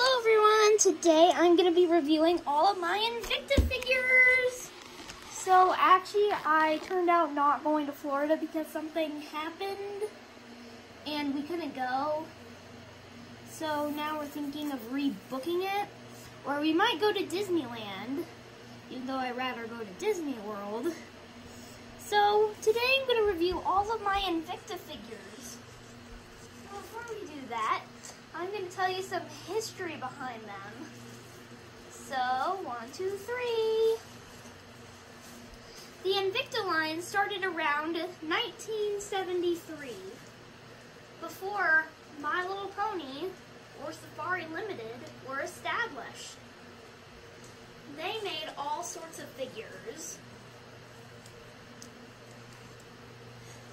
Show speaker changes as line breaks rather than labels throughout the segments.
Hello everyone! Today I'm going to be reviewing all of my Invicta figures. So actually I turned out not going to Florida because something happened and we couldn't go. So now we're thinking of rebooking it or we might go to Disneyland even though I'd rather go to Disney World. So today I'm going to review all of my Invicta figures. Before we do that, I'm going to tell you some history behind them. So, one, two, three. The Invicta line started around 1973, before My Little Pony or Safari Limited were established. They made all sorts of figures.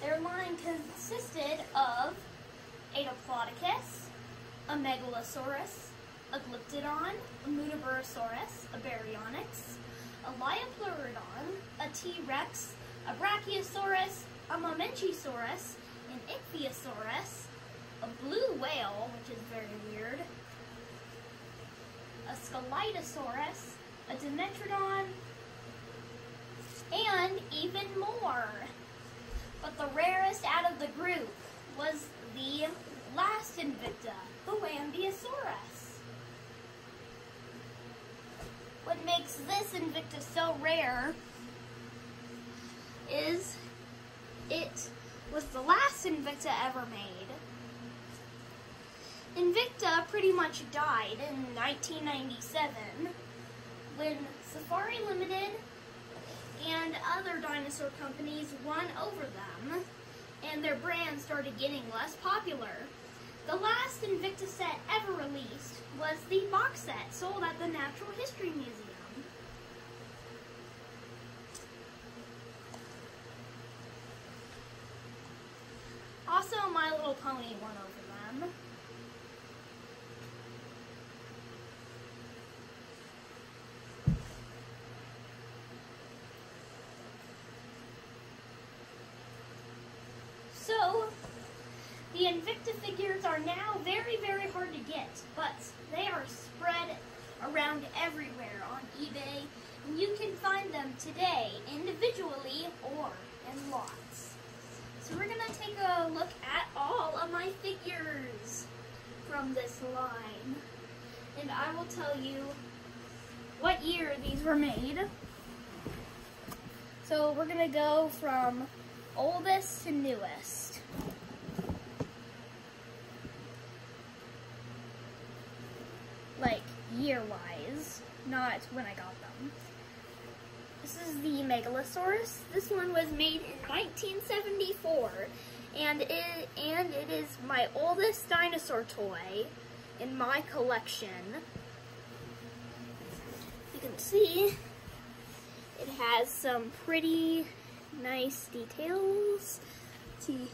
Their line consisted of a Diplodocus, a Megalosaurus, a Glyptodon, a Muttaburrasaurus, a Baryonyx, a Liopleurodon, a T-Rex, a Brachiosaurus, a Mamenchisaurus, an Ichthyosaurus, a blue whale, which is very weird, a Scelidosaurus, a Dimetrodon, and even more. But the rarest out of the group was the last Invicta, the Wambiasaurus. What makes this Invicta so rare is it was the last Invicta ever made. Invicta pretty much died in 1997 when Safari Limited and other dinosaur companies won over them and their brand started getting less popular. The last Invicta set ever released was the box set sold at the Natural History Museum. Also, My Little Pony won over them. So, the Invicta figures are now very, very hard to get, but they are spread around everywhere on eBay, and you can find them today individually or in lots. So we're going to take a look at all of my figures from this line, and I will tell you what year these were made. So we're going to go from oldest to newest. Like year-wise, not when I got them. This is the Megalosaurus. This one was made in 1974, and it and it is my oldest dinosaur toy in my collection. You can see it has some pretty nice details. Let's see,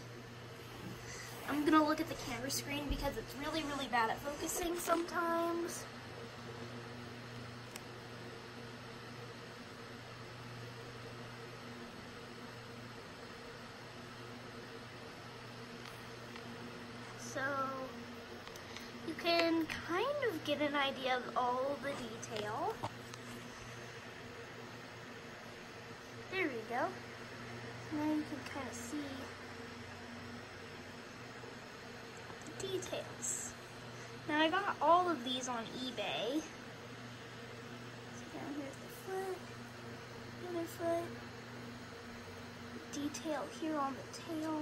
I'm gonna look at the camera screen because it's really, really bad at focusing sometimes. So, you can kind of get an idea of all the detail. There we go. Now you can kind of see the details. Now I got all of these on eBay. So down here's the foot, other foot, detail here on the tail.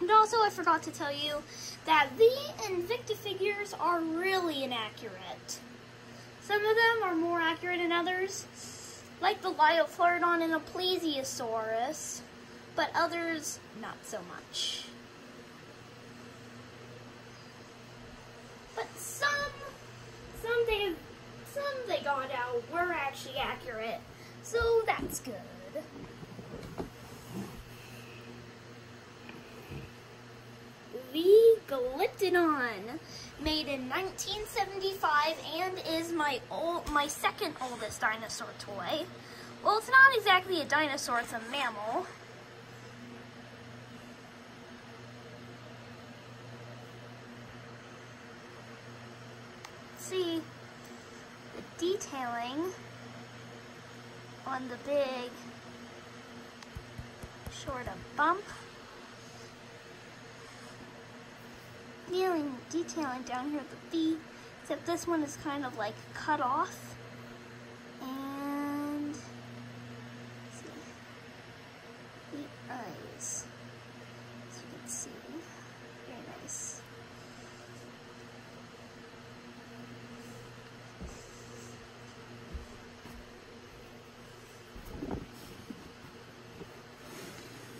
And also I forgot to tell you that the Invicta figures are really inaccurate. Some of them are more accurate than others like the Liopleurodon and the Plesiosaurus, but others not so much. But some, some they, some they got out were actually accurate, so that's good. The Glyptodon made in 1975 and is my old, my second oldest dinosaur toy. Well, it's not exactly a dinosaur, it's a mammal. see the detailing on the big short of bump. Detailing, detailing down here at the feet, except this one is kind of like cut off. And see, the eyes, as you can see, very nice.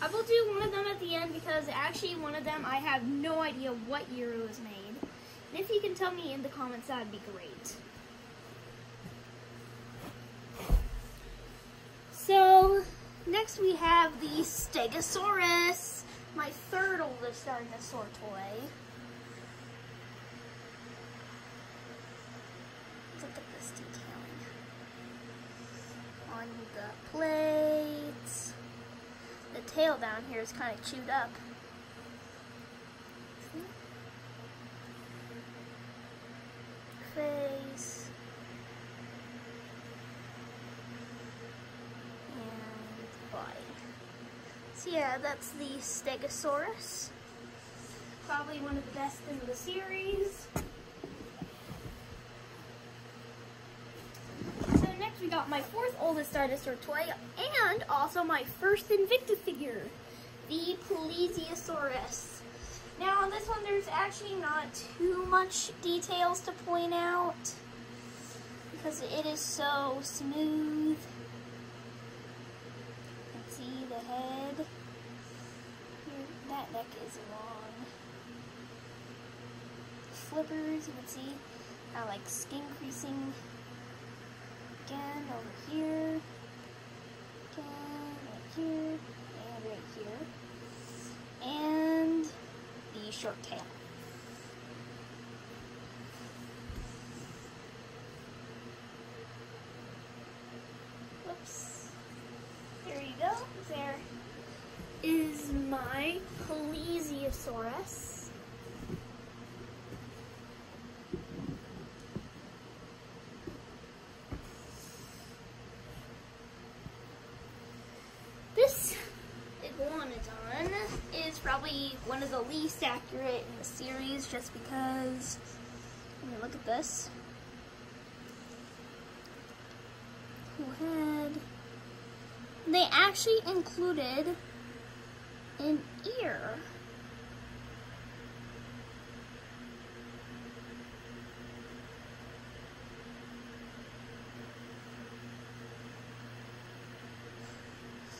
I will do one of them at the end because actually one of them I have no idea what year it was made. And if you can tell me in the comments, that'd be great. So, next we have the Stegosaurus, my third oldest dinosaur toy. Look at this detailing on the plates. The tail down here is kind of chewed up. Face. And body. So yeah, that's the Stegosaurus. Probably one of the best in the series. So next we got my fourth oldest dinosaur toy and also my first Invicta figure, the Plesiosaurus. Now on this one there's actually not too much details to point out because it is so smooth. Can see the head. That neck is long. Flippers, you can see how like skin creasing again over here, again right here, and right here, and the short tail. Whoops. There you go. There is my Plesiosaurus. This iguanodon is probably one of the least accurate in the series just because, look at this. Who had, they actually included an ear.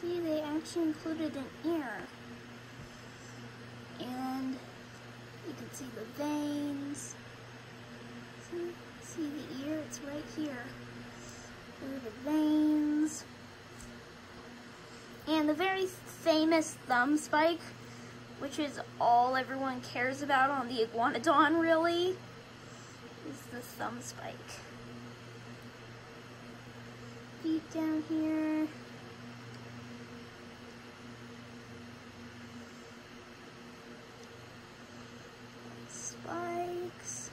See, they actually included an ear. And you can see the veins. See, the ear? It's right here. Through the veins. And the very famous thumb spike, which is all everyone cares about on the Iguanodon, really, is the thumb spike. Feet down here. Spikes.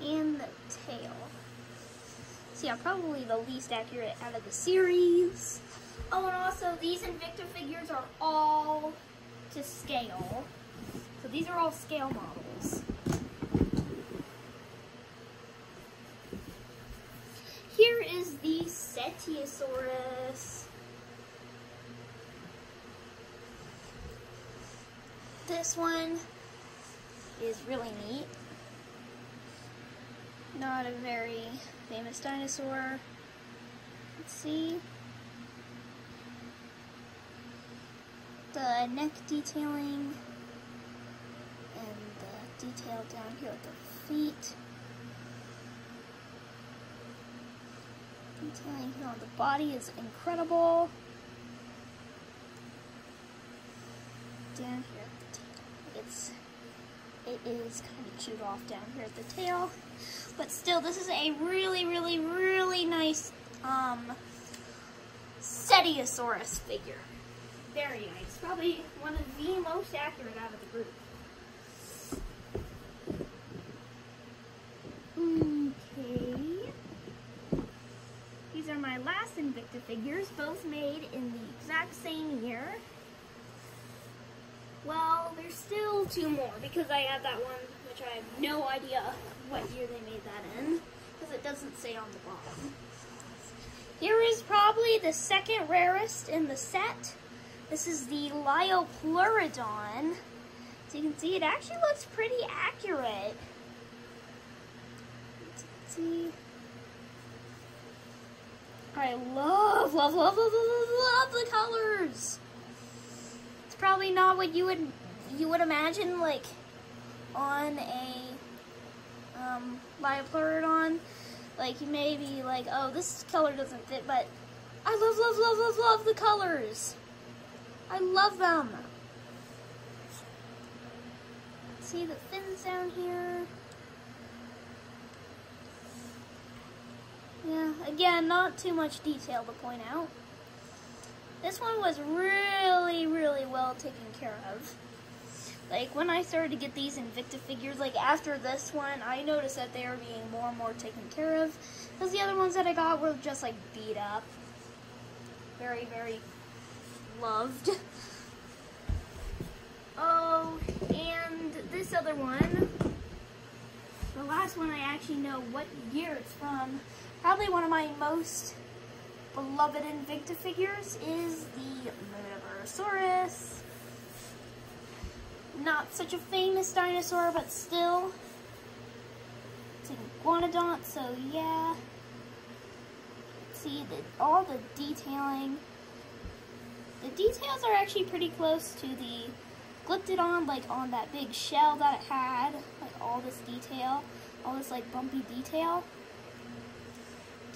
And the tail. So yeah, probably the least accurate out of the series. Oh, and also these Invicta figures are all to scale. So these are all scale models. Here is the Cetiosaurus. This one is really neat. Not a very famous dinosaur. Let's see. The neck detailing and the detail down here at the feet. Detailing here on the body is incredible. Down here at the tail. It's it is kind of chewed off down here at the tail. But still, this is a really, really, really nice um, figure. Very nice. Probably one of the most accurate out of the group. Okay. These are my last Invicta figures, both made in the exact same year. Well, there's still two more because I have that one, which I have no idea what year they made that in because it doesn't say on the bottom. Here is probably the second rarest in the set. This is the Liopleurodon. So you can see it actually looks pretty accurate. See. I love, love, love, love, love, love the colors. It's probably not what you would you would imagine like on a um, Liopleurodon. Like you may be like, oh, this color doesn't fit, but I love, love, love, love, love the colors. I love them. See the fins down here. Yeah, again, not too much detail to point out. This one was really, really well taken care of. Like, when I started to get these Invicta figures, like, after this one, I noticed that they were being more and more taken care of. Because the other ones that I got were just, like, beat up. Very, very loved. Oh, and this other one, the last one I actually know what year it's from, probably one of my most beloved Invicta figures is the Muttaburrasaurus not such a famous dinosaur, but still. It's an iguanodont, so yeah. See the all the detailing. The details are actually pretty close to the Glyptodon, like on that big shell that it had. Like all this detail, all this like bumpy detail.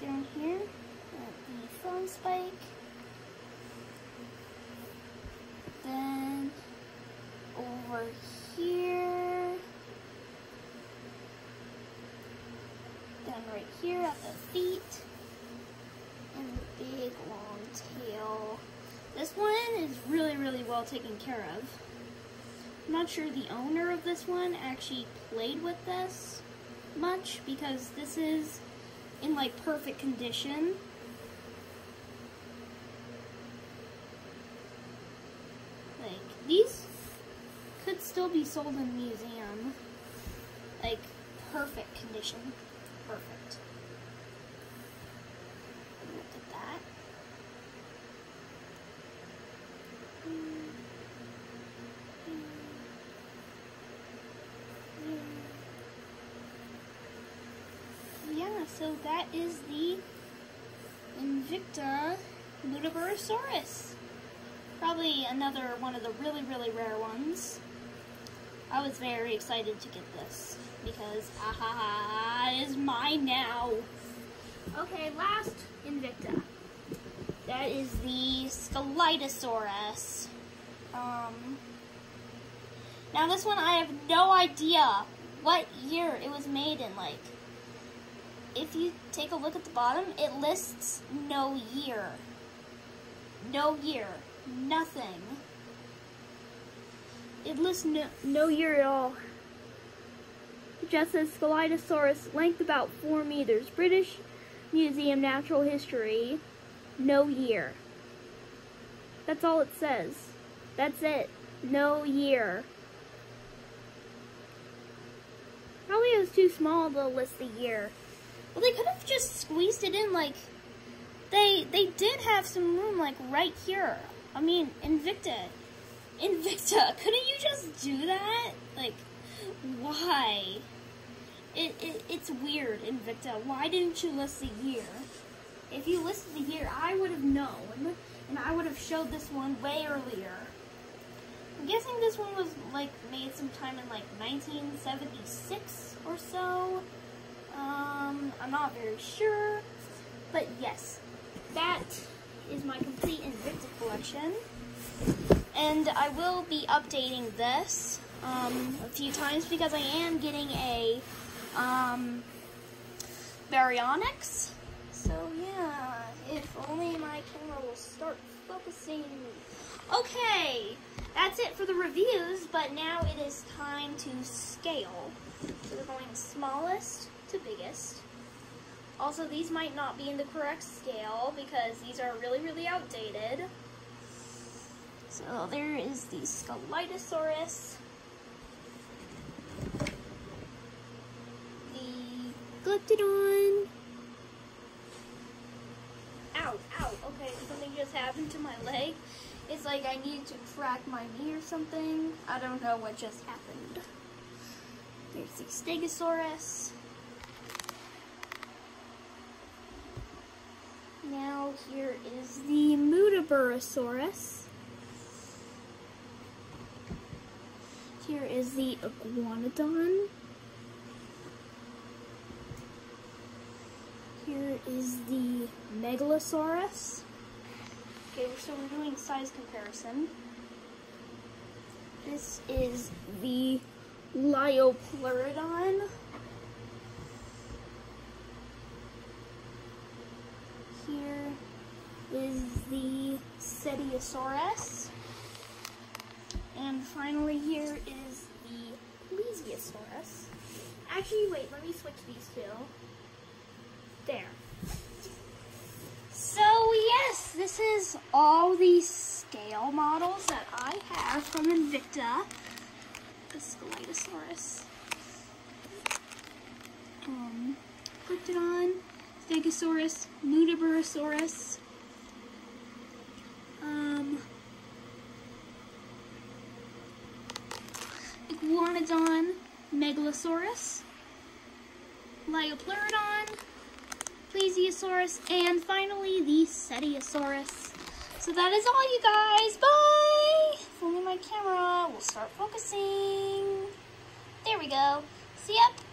Down here, the foam spike. Then over here. Then right here at the feet. And the big long tail. This one is really, really well taken care of. I'm not sure the owner of this one actually played with this much because this is in like perfect condition. Like these still be sold in a museum. Like, perfect condition. Perfect. Look at that. Yeah, so that is the Invicta Muttaburrasaurus. Probably another one of the really, really rare ones. I was very excited to get this because aha is mine now. Okay, last Invicta. That is the Scelidosaurus. Um, now this one I have no idea what year it was made in. Like, if you take a look at the bottom, it lists no year. No year. Nothing. It lists no, no year at all. Just says Scelidosaurus, length about 4 meters. British Museum Natural History, no year. That's all it says. That's it. No year. Probably it was too small to list the year. Well, they could have just squeezed it in like they they did have some room like right here. I mean, Invicta Invicta, couldn't you just do that? Like, why? It, it It's weird, Invicta. Why didn't you list the year? If you listed the year, I would have known, and I would have showed this one way earlier. I'm guessing this one was, like, made sometime in, like, 1976 or so. Um, I'm not very sure. But yes, that is my complete Invicta collection. And I will be updating this um, a few times because I am getting a um, Baryonyx. So yeah, if only my camera will start focusing. Okay, that's it for the reviews, but now it is time to scale. So we're going smallest to biggest. Also, these might not be in the correct scale because these are really, really outdated. So there is the Scelidosaurus. The Glyptodon. Ow, ow, okay, something just happened to my leg. It's like I need to crack my knee or something. I don't know what just happened. There's the Stegosaurus. Now here is the Muttaburrasaurus. Here is the Iguanodon. Here is the Megalosaurus. Okay, so we're doing size comparison. This is the Liopleurodon. Here is the Cetiosaurus. Finally here is the Plesiosaurus. Actually, wait, let me switch these two. There. So yes, this is all the scale models that I have from Invicta. The Scelidosaurus. Um, Glyptodon, Stegosaurus, Muttaburrasaurus, um, Iguanodon, Megalosaurus, Liopleurodon, Plesiosaurus, and finally the Cetiosaurus. So that is all, you guys. Bye! If my camera We'll start focusing. There we go. See ya.